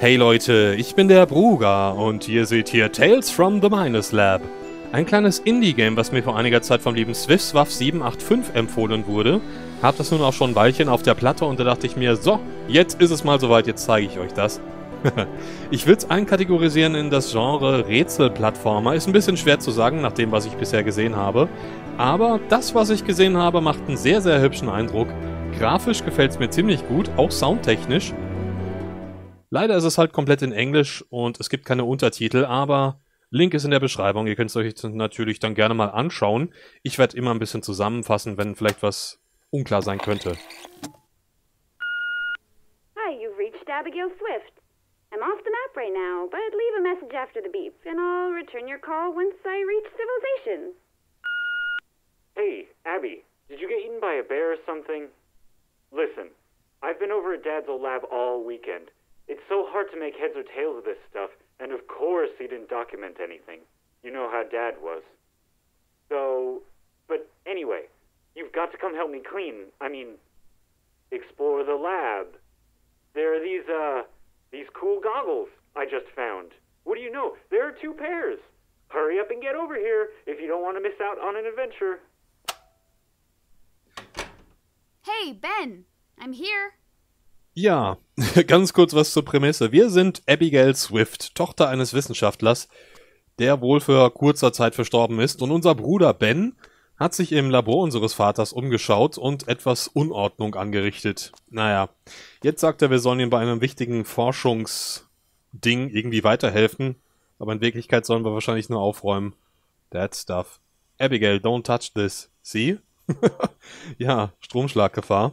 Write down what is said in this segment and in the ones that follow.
Hey Leute, ich bin der Bruger und ihr seht hier Tales from the Minus Lab. Ein kleines Indie-Game, was mir vor einiger Zeit vom lieben Swisswaff 785 empfohlen wurde. Hab das nun auch schon ein Weilchen auf der Platte und da dachte ich mir, so, jetzt ist es mal soweit, jetzt zeige ich euch das. ich würde es einkategorisieren in das Genre Rätselplattformer. Ist ein bisschen schwer zu sagen, nach dem, was ich bisher gesehen habe. Aber das, was ich gesehen habe, macht einen sehr, sehr hübschen Eindruck. Grafisch gefällt es mir ziemlich gut, auch soundtechnisch. Leider ist es halt komplett in Englisch und es gibt keine Untertitel, aber Link ist in der Beschreibung. Ihr könnt es euch natürlich dann gerne mal anschauen. Ich werde immer ein bisschen zusammenfassen, wenn vielleicht was unklar sein könnte. Hi, you've reached Abigail Swift. I'm off the map right now, but leave a message after the beep, and I'll return your call once I reach civilization. Hey, Abby, did you get eaten by a bear or something? Listen, I've been over at Dad's old lab all weekend. It's so hard to make heads or tails of this stuff, and of course he didn't document anything. You know how Dad was. So, but anyway, you've got to come help me clean. I mean, explore the lab. There are these, uh, these cool goggles I just found. What do you know? There are two pairs. Hurry up and get over here if you don't want to miss out on an adventure. Hey, Ben, I'm here. Ja, ganz kurz was zur Prämisse. Wir sind Abigail Swift, Tochter eines Wissenschaftlers, der wohl für kurzer Zeit verstorben ist. Und unser Bruder Ben hat sich im Labor unseres Vaters umgeschaut und etwas Unordnung angerichtet. Naja, jetzt sagt er, wir sollen ihm bei einem wichtigen Forschungsding irgendwie weiterhelfen. Aber in Wirklichkeit sollen wir wahrscheinlich nur aufräumen. That stuff. Abigail, don't touch this. See? ja, Stromschlaggefahr.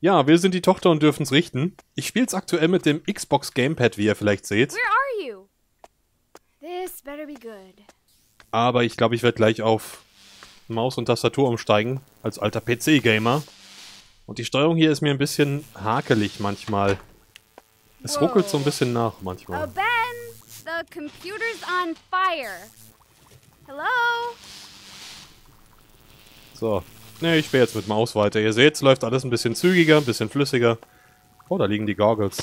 Ja, wir sind die Tochter und dürfen's richten. Ich spiel's aktuell mit dem Xbox Gamepad, wie ihr vielleicht seht. Where are you? This better be good. Aber ich glaube, ich werde gleich auf Maus und Tastatur umsteigen, als alter PC-Gamer. Und die Steuerung hier ist mir ein bisschen hakelig manchmal. Es ruckelt so ein bisschen nach Oh, manchmal. Ben, the computer's on fire. Hello? So. Ne, ich spiele jetzt mit Maus weiter. Ihr seht, es läuft alles ein bisschen zügiger, ein bisschen flüssiger. Oh, da liegen die Goggles.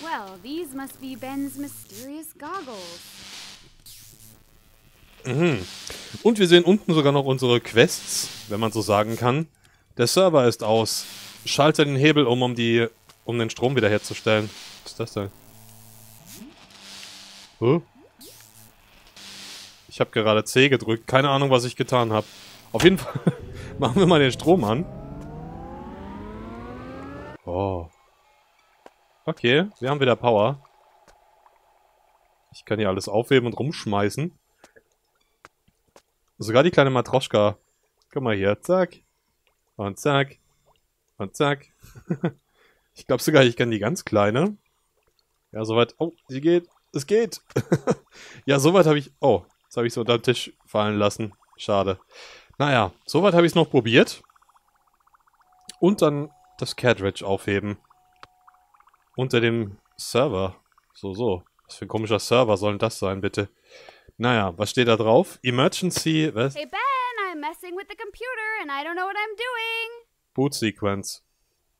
Well, these must be Ben's mysterious goggles. Und wir sehen unten sogar noch unsere Quests, wenn man so sagen kann. Der Server ist aus. Schalte den Hebel um, um die, um den Strom wiederherzustellen. Was ist das denn? Huh? Ich habe gerade C gedrückt. Keine Ahnung, was ich getan habe. Auf jeden Fall machen wir mal den Strom an. Oh. Okay, wir haben wieder Power. Ich kann hier alles aufheben und rumschmeißen. Sogar die kleine Matroschka. Guck mal hier, zack. Und zack. Und zack. ich glaube sogar, ich kann die ganz kleine. Ja, soweit. Oh, sie geht. Es geht. ja, soweit habe ich... Oh, jetzt habe ich so unter den Tisch fallen lassen. Schade. Naja, soweit habe ich es noch probiert. Und dann das Cartridge aufheben. Unter dem Server. So, so. Was für ein komischer Server soll denn das sein, bitte? Naja, was steht da drauf? Emergency, was? Hey, Ben, I'm messing with the computer and I don't know what I'm doing. Boot Sequence.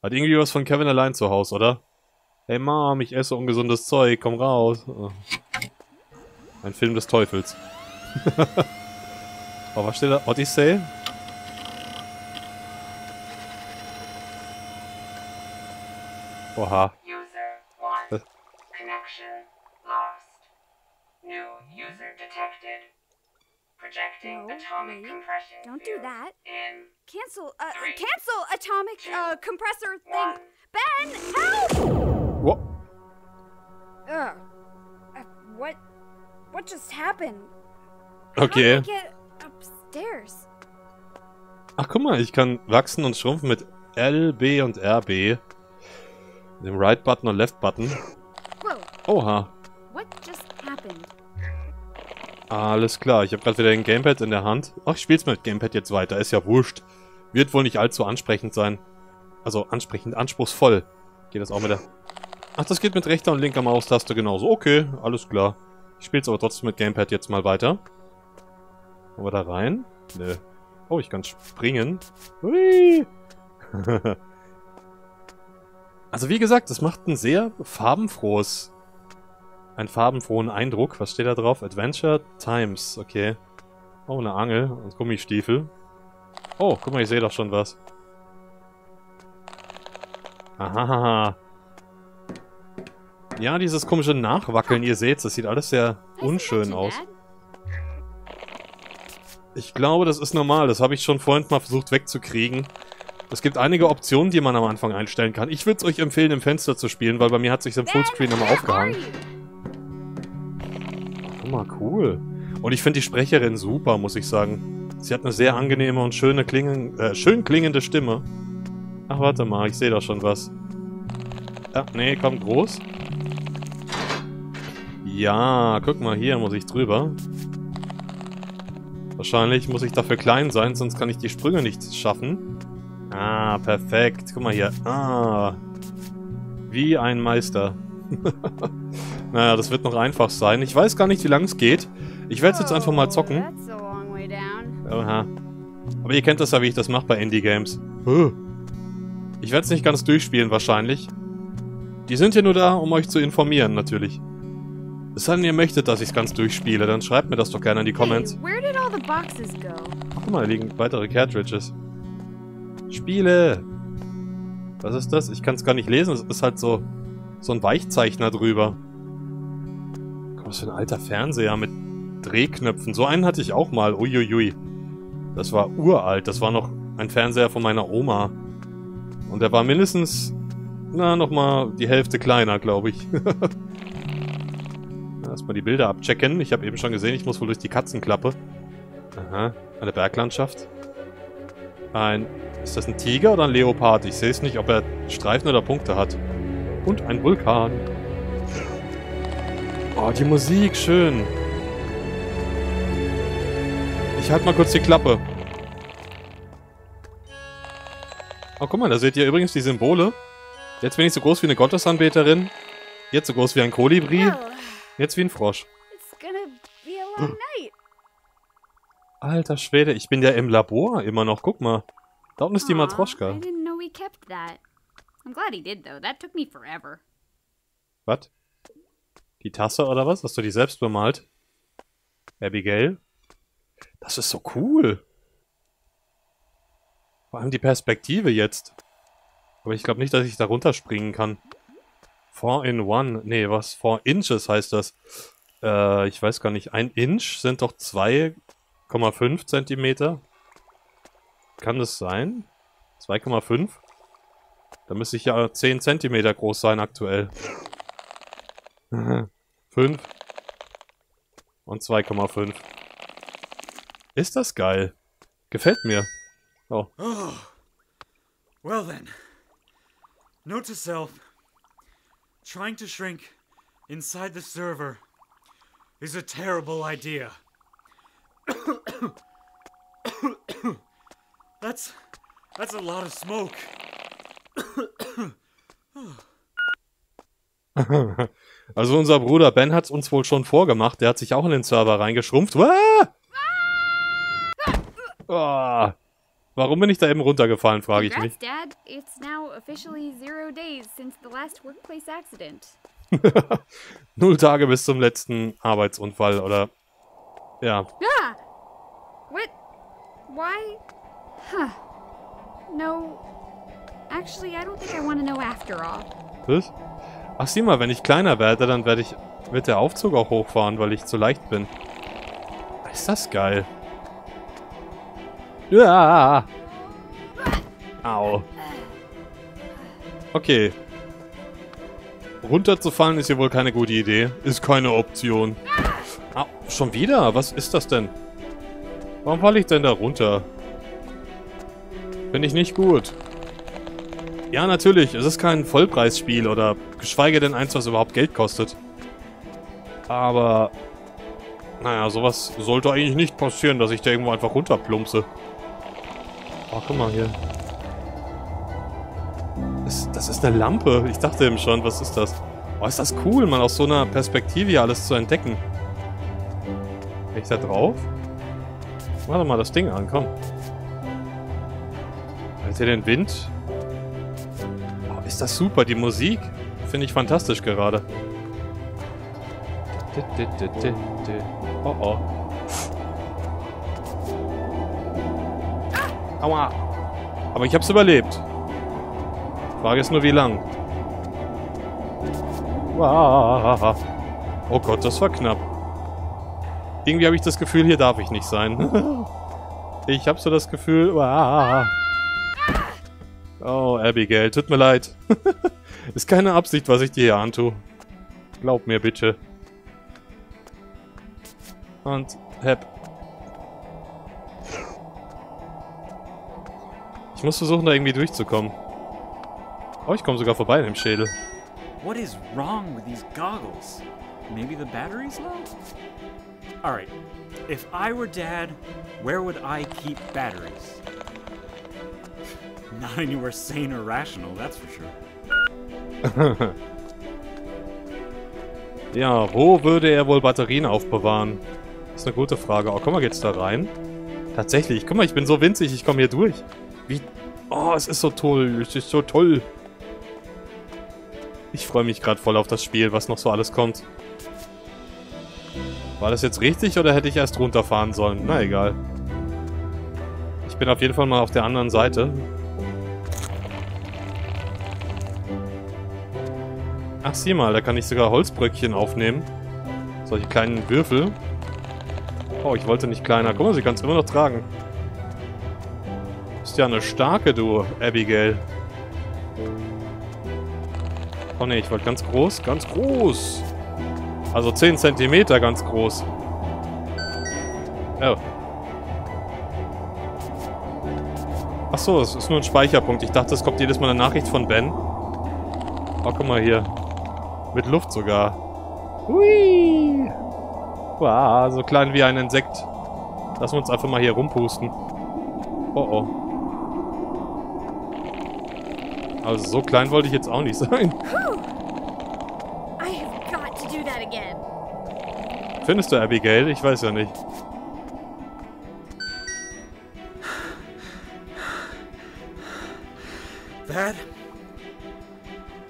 Hat irgendwie was von Kevin allein zu Hause, oder? Hey Mom, ich esse ungesundes Zeug, komm raus. Oh. Ein Film des Teufels. oh, was steht da? Odyssey? Oha. User one. Connection lost. New user detected. Projecting No, atomic wait. compression. Don't do that. In Cancel, uh, Three, cancel atomic, uh, compressor thing. Ben, help! What? Ugh. Uh, what, what just happened? Okay. How did I get upstairs? Ach, guck mal, ich kann wachsen und schrumpfen mit L, B und RB. Dem Right-Button und Left-Button. Oha. what just happened? Alles klar, ich habe gerade wieder den Gamepad in der Hand. Ach, ich spiel's mit Gamepad jetzt weiter, ist ja wurscht. Wird wohl nicht allzu ansprechend sein. Also ansprechend, anspruchsvoll. Geht das auch mit der... Ach, das geht mit rechter und linker Maustaste genauso. Okay, alles klar. Ich spiel's aber trotzdem mit Gamepad jetzt mal weiter. Wollen wir da rein? Nö. Oh, ich kann springen. Hui! Also wie gesagt, es macht ein sehr farbenfrohes einen farbenfrohen Eindruck. Was steht da drauf? Adventure Times, okay. Oh, eine Angel und Gummistiefel. Oh, guck mal, ich sehe doch schon was. Ahaha. Ja, dieses komische Nachwackeln, ihr seht, das sieht alles sehr unschön aus. Ich glaube, das ist normal. Das habe ich schon vorhin mal versucht wegzukriegen. Es gibt einige Optionen, die man am Anfang einstellen kann. Ich würde es euch empfehlen, im Fenster zu spielen, weil bei mir hat sich im Fullscreen immer aufgehangen. Guck mal, cool. Und ich finde die Sprecherin super, muss ich sagen. Sie hat eine sehr angenehme und schöne klingen, äh, schön klingende Stimme. Ach, warte mal, ich sehe da schon was. Ja, nee, komm, groß. Ja, guck mal, hier muss ich drüber. Wahrscheinlich muss ich dafür klein sein, sonst kann ich die Sprünge nicht schaffen. Ah, perfekt. Guck mal hier. Ah. Wie ein Meister. naja, das wird noch einfach sein. Ich weiß gar nicht, wie lange es geht. Ich werde es jetzt einfach mal zocken. Aha. Aber ihr kennt das ja, wie ich das mache bei Indie-Games. Ich werde es nicht ganz durchspielen, wahrscheinlich. Die sind ja nur da, um euch zu informieren, natürlich. Es sei denn, ihr möchtet, dass ich es ganz durchspiele, dann schreibt mir das doch gerne in die Comments. Guck mal, da liegen weitere Cartridges. Spiele! Was ist das? Ich kann es gar nicht lesen. Es ist halt so, so ein Weichzeichner drüber. Was für ein alter Fernseher mit Drehknöpfen. So einen hatte ich auch mal. Uiuiui. Das war uralt. Das war noch ein Fernseher von meiner Oma. Und der war mindestens, na, nochmal die Hälfte kleiner, glaube ich. Erstmal die Bilder abchecken. Ich habe eben schon gesehen, ich muss wohl durch die Katzenklappe. Aha, eine Berglandschaft. Ein... Ist das ein Tiger oder ein Leopard? Ich sehe es nicht, ob er Streifen oder Punkte hat. Und ein Vulkan. Oh, die Musik, schön. Ich halte mal kurz die Klappe. Oh, guck mal, da seht ihr übrigens die Symbole. Jetzt bin ich so groß wie eine Gottesanbeterin. Jetzt so groß wie ein Kolibri. Jetzt wie ein Frosch. Alter Schwede, ich bin ja im Labor immer noch. Guck mal. Da unten ist die Matroschka. I didn't know he kept that. I'm glad he did though. That took me forever. Was? Die Tasse oder was? Hast du die selbst bemalt? Abigail? Das ist so cool. Vor allem die Perspektive jetzt. Aber ich glaube nicht, dass ich da runterspringen kann. 4 in 1. Nee, was? 4 Inches heißt das. Äh, ich weiß gar nicht. Ein Inch sind doch 2,5 Zentimeter. Kann das sein? 2,5? Da müsste ich ja 10 Zentimeter groß sein aktuell. 5 und 2,5. Ist das geil. Gefällt mir. Oh. Oh. Well then. Note to self. Trying to shrink inside the server is a terrible idea. that's that's a lot of smoke. also unser Bruder Ben hat es uns wohl schon vorgemacht. Der hat sich auch in den Server reingeschrumpft. Ah! Oh. Warum bin ich da eben runtergefallen, frage ich mich. Dad. It's now officially zero days since the last workplace accident. Null Tage bis zum letzten Arbeitsunfall, oder? Ja. Ah! What? Why? Huh. No. Actually, I don't think I want to know after all. Was? Ach, sieh mal, wenn ich kleiner werde, dann werde ich, wird der Aufzug auch hochfahren, weil ich zu leicht bin. Ist das geil. Ja. Au. Okay. Runterzufallen ist hier wohl keine gute Idee. Ist keine Option. Au, schon wieder? Was ist das denn? Warum falle ich denn da runter? Finde ich nicht gut. Ja, natürlich. Es ist kein Vollpreisspiel oder geschweige denn eins, was überhaupt Geld kostet. Aber... Naja, sowas sollte eigentlich nicht passieren, dass ich da irgendwo einfach runterplumpse. Oh, guck mal hier. Das, das ist eine Lampe. Ich dachte eben schon, was ist das? Oh, ist das cool, mal aus so einer Perspektive hier alles zu entdecken. Bin ich da drauf? Warte mal das Ding an, komm. Hört ihr den Wind? Oh, ist das super, die Musik. Finde ich fantastisch gerade. Oh oh. Aua. Aber ich hab's überlebt. Frage ist nur, wie lang. Oh Gott, das war knapp. Irgendwie habe ich das Gefühl, hier darf ich nicht sein. ich habe so das Gefühl... Oh, Abigail, tut mir leid. Ist keine Absicht, was ich dir hier antue. Glaub mir bitte. Und hepp. Ich muss versuchen, da irgendwie durchzukommen. Oh, ich komme sogar vorbei in dem Schädel. What is wrong with these goggles? Maybe the battery's low? Alright, if I were dad, where would I keep batteries? Not anywhere sane or rational, that's for sure. ja, wo würde er wohl Batterien aufbewahren? Das ist eine gute Frage. Oh, komm mal, geht's da rein? Tatsächlich, guck mal, ich bin so winzig, ich komme hier durch. Wie... Oh, es ist so toll, es ist so toll. Ich freue mich gerade voll auf das Spiel, was noch so alles kommt. War das jetzt richtig oder hätte ich erst runterfahren sollen? Na egal. Ich bin auf jeden Fall mal auf der anderen Seite. Ach, sieh mal, da kann ich sogar Holzbröckchen aufnehmen. Solche kleinen Würfel. Oh, ich wollte nicht kleiner. Guck mal, sie kann es immer noch tragen. Ist ja eine starke, du, Abigail. Oh ne, ich wollte ganz groß. Ganz groß. Also 10 cm ganz groß. Oh. Achso, es ist nur ein Speicherpunkt. Ich dachte, es kommt jedes Mal eine Nachricht von Ben. Oh, guck mal hier. Mit Luft sogar. Hui. Wow, so klein wie ein Insekt. Lassen wir uns einfach mal hier rumpusten. Oh oh. Also so klein wollte ich jetzt auch nicht sein. Findest du Abigail? Ich weiß ja nicht. That.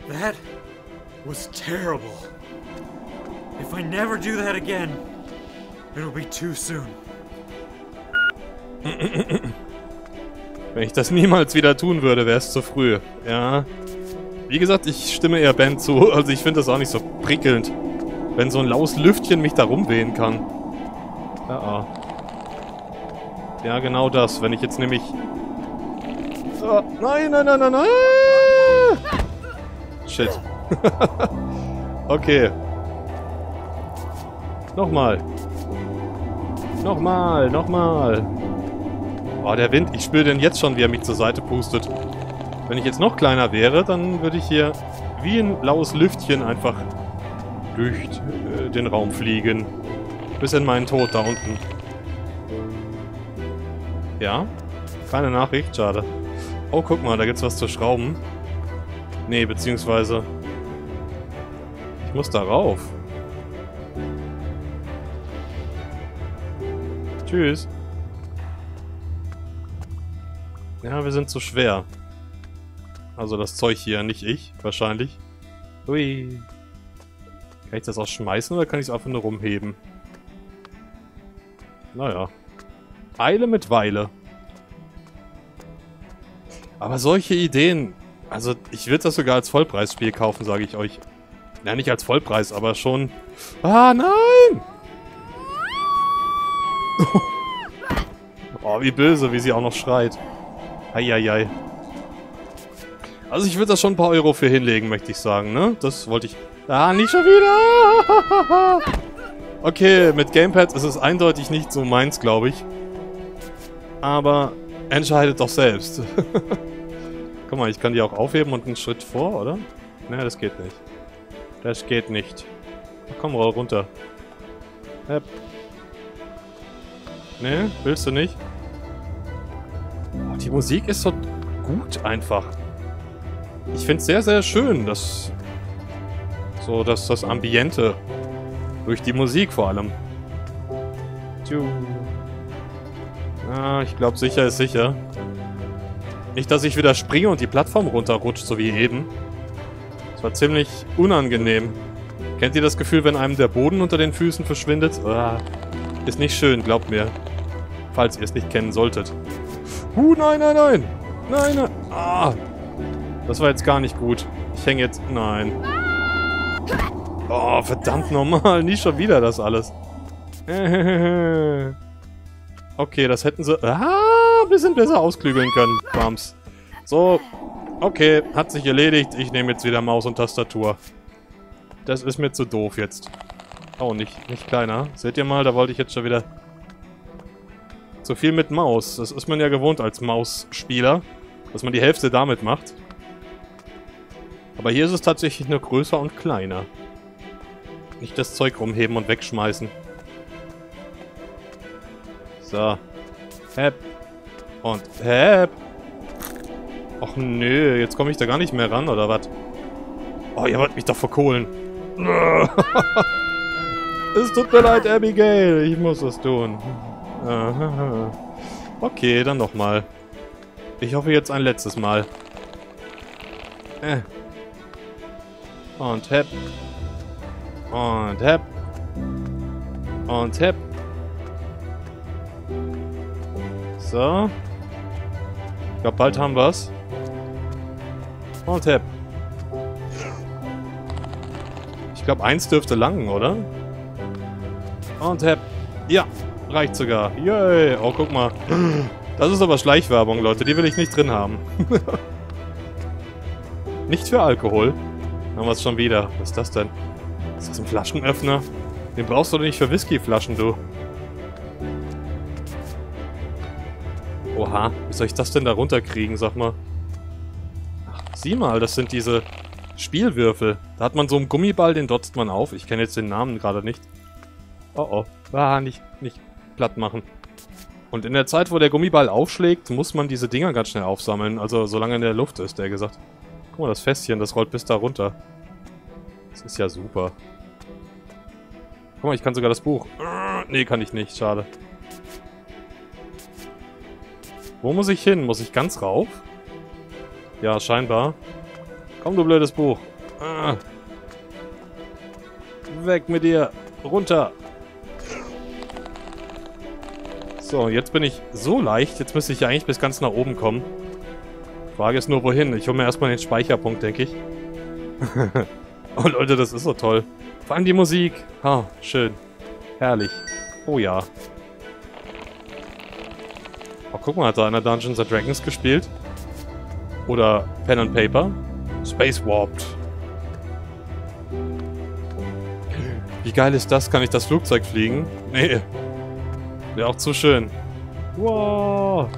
That was terrible. If I never do that again, it'll be too soon. Wenn ich das niemals wieder tun würde, wäre es zu früh. Ja. Wie gesagt, ich stimme eher Ben zu. Also ich finde das auch nicht so prickelnd. Wenn so ein laues Lüftchen mich da rumwehen kann. Ja, ah. ja, genau das. Wenn ich jetzt nämlich... Oh, nein, nein, nein, nein, nein! Shit. okay. Nochmal. Nochmal, nochmal. Oh, der Wind. Ich spüre den jetzt schon, wie er mich zur Seite pustet. Wenn ich jetzt noch kleiner wäre, dann würde ich hier wie ein blaues Lüftchen einfach durch äh, den Raum fliegen. Bis in meinen Tod da unten. Ja? Keine Nachricht? Schade. Oh, guck mal, da gibt's was zu schrauben. Nee, beziehungsweise... Ich muss da rauf. Tschüss. Ja, wir sind zu schwer. Also das Zeug hier, nicht ich, wahrscheinlich. Hui. Kann ich das auch schmeißen oder kann ich es einfach nur rumheben? Naja. Eile mit Weile. Aber solche Ideen... Also, ich würde das sogar als Vollpreisspiel kaufen, sage ich euch. Ja, nicht als Vollpreis, aber schon... Ah, nein! oh, wie böse, wie sie auch noch schreit. Eieiei. Also ich würde da schon ein paar Euro für hinlegen, möchte ich sagen, ne? Das wollte ich... Ah, nicht schon wieder! Okay, mit Gamepad ist es eindeutig nicht so meins, glaube ich. Aber entscheidet doch selbst. Guck mal, ich kann die auch aufheben und einen Schritt vor, oder? Ne, das geht nicht. Das geht nicht. Komm, roll runter. Hepp. Ne, willst du nicht? Oh, die Musik ist so gut einfach. Ich finde es sehr, sehr schön, dass so dass das Ambiente durch die Musik vor allem. Ah, ich glaube, sicher ist sicher. Nicht, dass ich wieder springe und die Plattform runterrutscht, so wie eben. Das war ziemlich unangenehm. Kennt ihr das Gefühl, wenn einem der Boden unter den Füßen verschwindet? Ah, ist nicht schön, glaubt mir. Falls ihr es nicht kennen solltet. Huh, nein, nein, nein. Nein, nein. Ah. Das war jetzt gar nicht gut. Ich hänge jetzt... Nein. Oh, verdammt normal. Nie schon wieder das alles. Okay, das hätten sie... Ah, ein bisschen besser ausklügeln können, Bums. So. Okay, hat sich erledigt. Ich nehme jetzt wieder Maus und Tastatur. Das ist mir zu doof jetzt. Oh, nicht, nicht kleiner. Seht ihr mal, da wollte ich jetzt schon wieder... Zu viel mit Maus. Das ist man ja gewohnt als Mausspieler. Dass man die Hälfte damit macht. Aber hier ist es tatsächlich nur größer und kleiner. Nicht das Zeug rumheben und wegschmeißen. So. Hep. Und hep. Och nö, jetzt komme ich da gar nicht mehr ran, oder was? Oh, ihr wollt mich doch verkohlen. es tut mir leid, Abigail. Ich muss es tun. Okay, dann nochmal. Ich hoffe jetzt ein letztes Mal. Äh. Und hep. Und hep. Und hep. So. Ich glaube, bald haben wir's. Und hep. Ich glaube, eins dürfte langen, oder? Und hep. Ja, reicht sogar. Yay. Oh, guck mal. Das ist aber Schleichwerbung, Leute. Die will ich nicht drin haben. nicht für Alkohol. Haben wir es schon wieder. Was ist das denn? Ist das ein Flaschenöffner? Den brauchst du doch nicht für Whiskyflaschen, du. Oha, wie soll ich das denn da runterkriegen, sag mal? Ach, sieh mal, das sind diese Spielwürfel. Da hat man so einen Gummiball, den dotzt man auf. Ich kenne jetzt den Namen gerade nicht. Oh oh. Ah, nicht, nicht platt machen. Und in der Zeit, wo der Gummiball aufschlägt, muss man diese Dinger ganz schnell aufsammeln. Also solange in der Luft ist, der gesagt. Guck mal, das Fässchen, das rollt bis da runter. Das ist ja super. Guck mal, ich kann sogar das Buch. Nee, kann ich nicht. Schade. Wo muss ich hin? Muss ich ganz rauf? Ja, scheinbar. Komm, du blödes Buch. Weg mit dir. Runter. So, jetzt bin ich so leicht. Jetzt müsste ich ja eigentlich bis ganz nach oben kommen. Frage ist nur, wohin. Ich hole mir erstmal den Speicherpunkt, denke ich. oh, Leute, das ist so toll. Vor allem die Musik. Ah, schön. Herrlich. Oh ja. Oh, guck mal, hat da einer Dungeons and Dragons gespielt? Oder Pen and Paper? Space Warped. Wie geil ist das? Kann ich das Flugzeug fliegen? Nee. Wäre auch zu schön. Wow.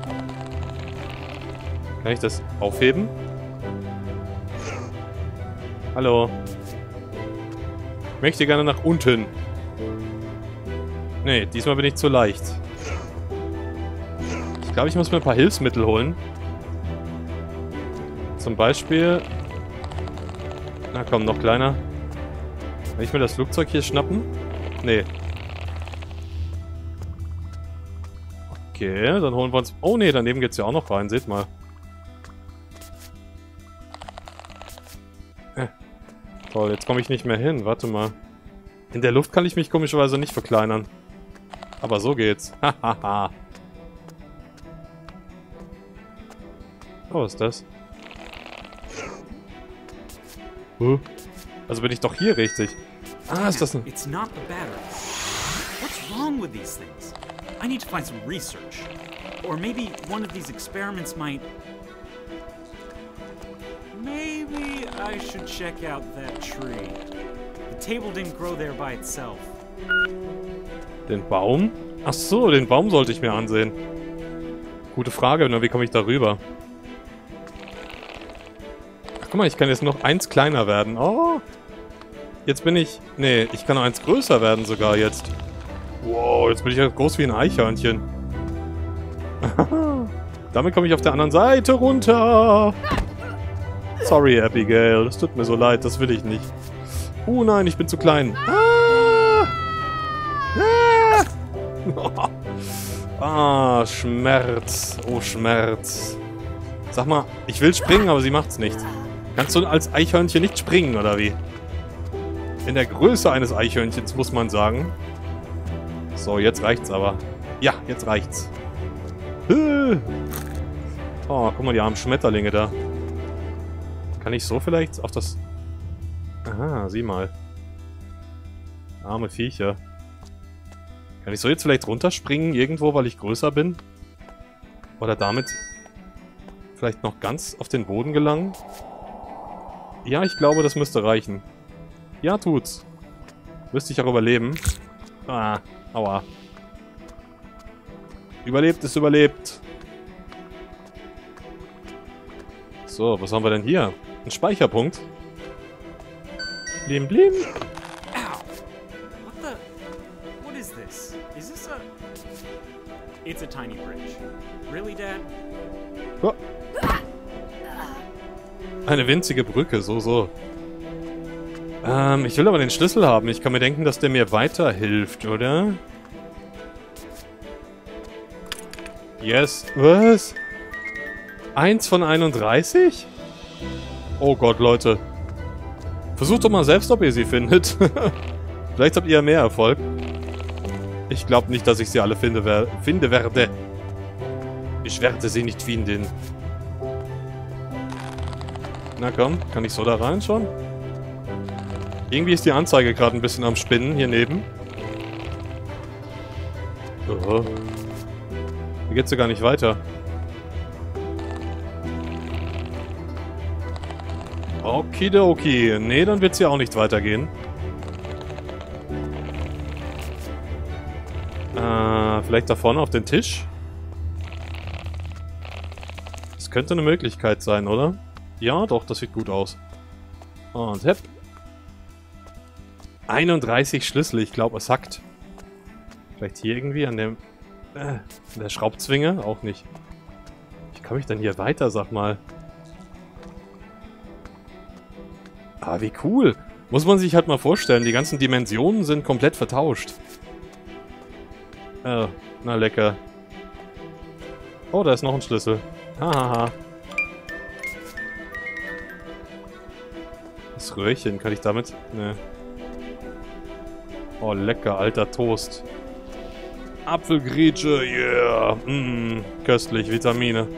Kann ich das aufheben? Hallo. Ich möchte gerne nach unten. Nee, diesmal bin ich zu leicht glaube, ich muss mir ein paar Hilfsmittel holen. Zum Beispiel... Na komm, noch kleiner. Kann ich mir das Flugzeug hier schnappen? Nee. Okay, dann holen wir uns... Oh nee, daneben geht's ja auch noch rein, seht mal. Toll, jetzt komme ich nicht mehr hin. Warte mal. In der Luft kann ich mich komischerweise nicht verkleinern. Aber so geht's. Hahaha. Oh, was ist das? Huh? Also bin ich doch hier richtig. Ah, ist das ein... It's not the battery. What's wrong with these things? I need to find some research. Or maybe one of these experiments might... Maybe I should check out that tree. The table didn't grow there by itself. Den Baum? Ach so, den Baum sollte ich mir ansehen. Gute Frage, nur wie komme ich da rüber? Guck mal, ich kann jetzt noch eins kleiner werden. Oh. Jetzt bin ich... Nee, ich kann noch eins größer werden sogar jetzt. Wow, jetzt bin ich ja groß wie ein Eichhörnchen. Damit komme ich auf der anderen Seite runter. Sorry, Abigail. Das tut mir so leid. Das will ich nicht. Oh nein, ich bin zu klein. Ah, ah. ah Schmerz. Oh, Schmerz. Sag mal, ich will springen, aber sie macht's nicht. Kannst du als Eichhörnchen nicht springen, oder wie? In der Größe eines Eichhörnchens, muss man sagen. So, jetzt reicht's aber. Ja, jetzt reicht's. Äh. Oh, guck mal, die armen Schmetterlinge da. Kann ich so vielleicht auf das... Aha, sieh mal. Arme Viecher. Kann ich so jetzt vielleicht runterspringen irgendwo, weil ich größer bin? Oder damit vielleicht noch ganz auf den Boden gelangen? Ja, ich glaube, das müsste reichen. Ja, tut's. Müsste ich auch überleben. Ah, aua. Überlebt ist überlebt. So, was haben wir denn hier? Ein Speicherpunkt. Blim, blim. Ow! What the? What is this? Is this a. It's a tiny bridge. Really, Dad? Oh. Eine winzige Brücke, so, so. Ähm, ich will aber den Schlüssel haben. Ich kann mir denken, dass der mir weiterhilft, oder? Yes. Was? Eins von 31? Oh Gott, Leute. Versucht doch mal selbst, ob ihr sie findet. Vielleicht habt ihr ja mehr Erfolg. Ich glaube nicht, dass ich sie alle finde, wer finde werde. Ich werde sie nicht finden. Na komm, kann ich so da rein schon? Irgendwie ist die Anzeige gerade ein bisschen am Spinnen hier neben. Oh. Hier geht's ja gar nicht weiter. Okidoki. Nee, dann wird's hier auch nicht weitergehen. Äh, vielleicht da vorne auf den Tisch? Das könnte eine Möglichkeit sein, oder? Ja, doch, das sieht gut aus. Und hepp. 31 Schlüssel, ich glaube, es hackt. Vielleicht hier irgendwie an dem... Äh, der Schraubzwinge? Auch nicht. Wie komme ich denn hier weiter, sag mal? Ah, wie cool. Muss man sich halt mal vorstellen, die ganzen Dimensionen sind komplett vertauscht. Oh, na lecker. Oh, da ist noch ein Schlüssel. Hahaha. Das Röhrchen, kann ich damit... Ne. Oh, lecker, alter Toast. Apfelgrietsche, yeah. Mm, köstlich, Vitamine.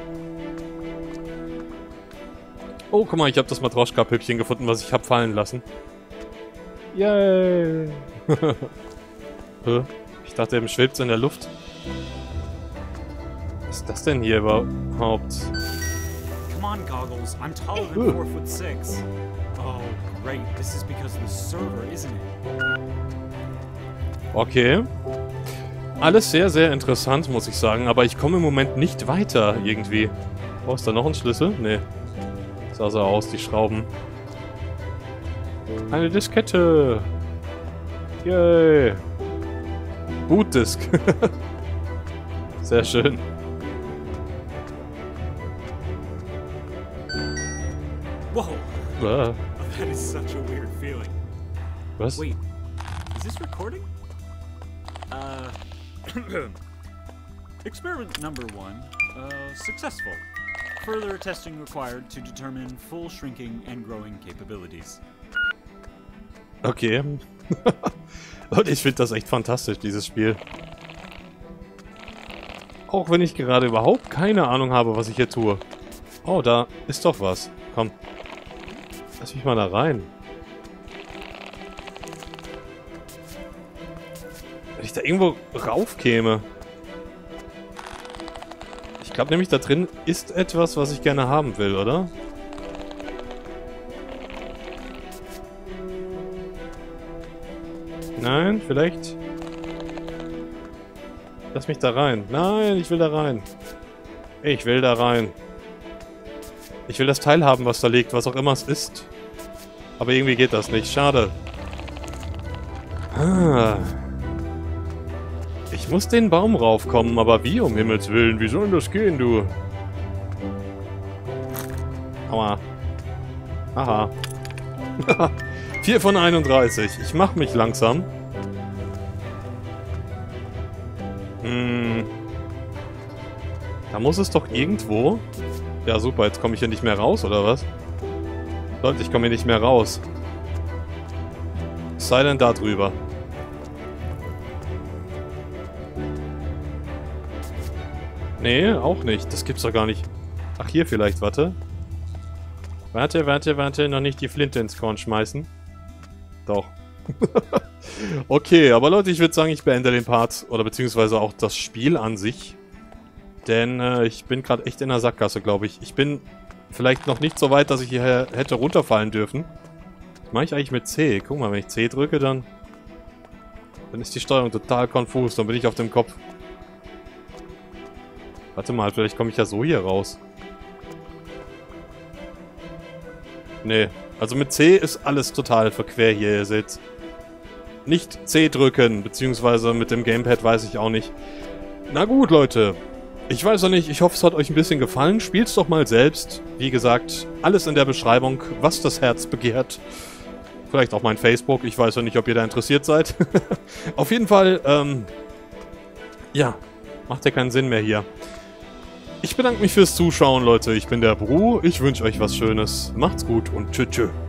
Oh, guck mal, ich habe das Matroschka-Püppchen gefunden, was ich habe fallen lassen. Yay! ich dachte, er schwebt in der Luft. Was ist das denn hier überhaupt? Come on, Goggles. I'm taller than four foot six. Oh, great. This is because of the server, isn't it? Okay. Alles sehr, sehr interessant, muss ich sagen, aber ich komme im Moment nicht weiter, irgendwie. Oh, ist da noch ein Schlüssel? Nee. Sah so aus, die Schrauben. Eine Diskette! Yay! Bootdisk. Sehr schön. Whoa! Ah, That is such a weird feeling. was? Wait, is this recording? Experiment number one. Uh, successful. Further testing required to determine full shrinking and growing capabilities. Okay. Und ich finde das echt fantastisch, dieses Spiel. Auch wenn ich gerade überhaupt keine Ahnung habe, was ich hier tue. Oh, da ist doch was. Komm. Lass mich mal da rein. Ich da irgendwo raufkäme. Ich glaube nämlich, da drin ist etwas, was ich gerne haben will, oder? Nein, vielleicht... Lass mich da rein. Nein, ich will da rein. Ich will da rein. Ich will das Teil haben, was da liegt, was auch immer es ist. Aber irgendwie geht das nicht. Schade. Ah. Ich muss den Baum raufkommen, aber wie um Himmels Willen? Wie soll das gehen, du? Aua. Aha. 4 von 31. Ich mach mich langsam. Hm. Da muss es doch irgendwo... Ja, super. Jetzt komme ich hier nicht mehr raus, oder was? Leute, ich komme hier nicht mehr raus. sei denn da drüber? Nee, auch nicht. Das gibt's doch gar nicht. Ach, hier vielleicht, warte. Warte, warte, warte. Noch nicht die Flinte ins Korn schmeißen. Doch. okay, aber Leute, ich würde sagen, ich beende den Part. Oder beziehungsweise auch das Spiel an sich. Denn äh, ich bin gerade echt in der Sackgasse, glaube ich. Ich bin vielleicht noch nicht so weit, dass ich hier hätte runterfallen dürfen. Was mache ich eigentlich mit C? Guck mal, wenn ich C drücke, dann... Dann ist die Steuerung total konfus. Dann bin ich auf dem Kopf. Warte mal, vielleicht komme ich ja so hier raus. Nee, also mit C ist alles total verquer hier, ihr seht. Nicht C drücken, beziehungsweise mit dem Gamepad weiß ich auch nicht. Na gut, Leute. Ich weiß auch nicht, ich hoffe, es hat euch ein bisschen gefallen. Spielt's doch mal selbst. Wie gesagt, alles in der Beschreibung, was das Herz begehrt. Vielleicht auch mein Facebook, ich weiß ja nicht, ob ihr da interessiert seid. Auf jeden Fall, ähm, ja, macht ja keinen Sinn mehr hier. Ich bedanke mich fürs Zuschauen, Leute. Ich bin der Bru. Ich wünsche euch was Schönes. Macht's gut und tschüss. tschüss.